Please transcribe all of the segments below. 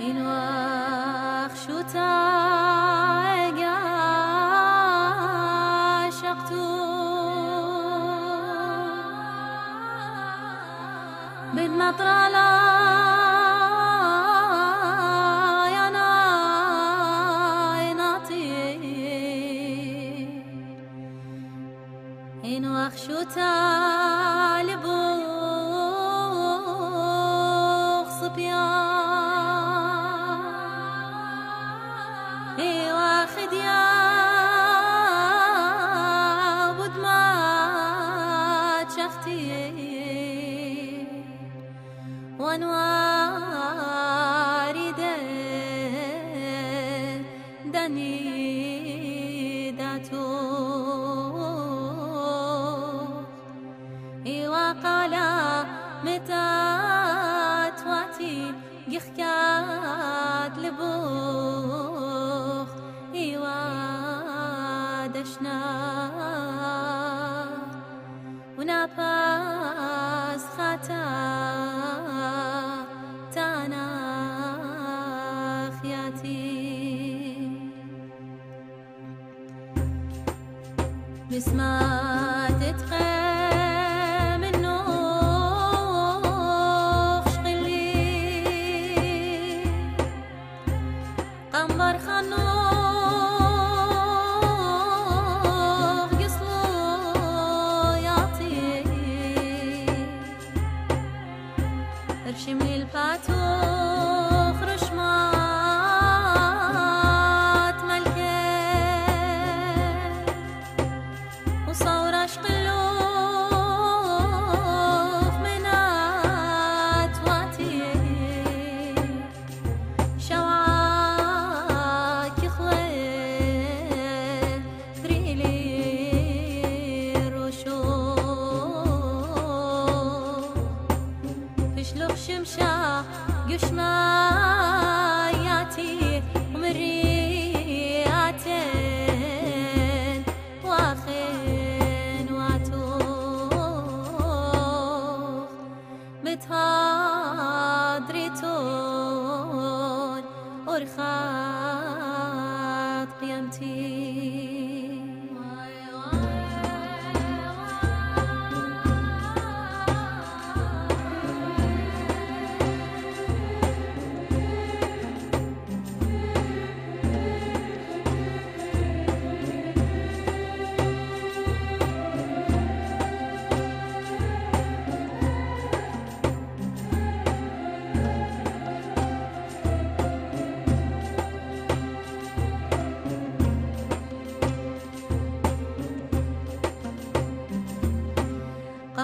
إنواخ شو تايقا شقتو بالنطرة يا ناطي إنواخ شو تالبو وانوار دني داتو إيوا قالا متات واتي يخكات لبوخ إيوا دشنا وناباس بسمة تتخيم يشماياتي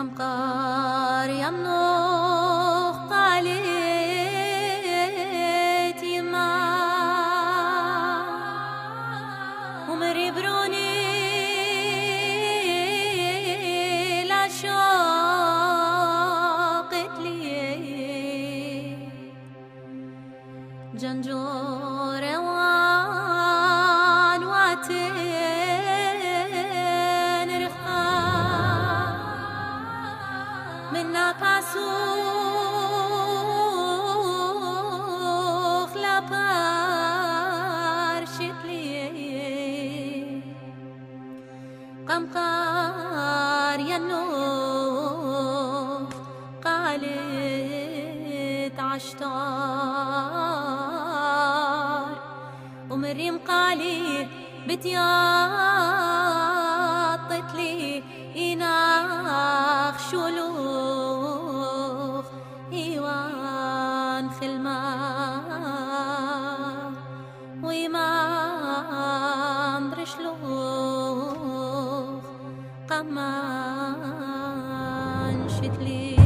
قمقار يمنوخ قاليت يما. ومري بروني لا شوقت لي. جنجور وان واتي li قمقار ينو قالت عشتار قالي بتياطت لي إناخ شلو الشيوخ إيوان خلمان وإمام برشلوخ قمان شتلي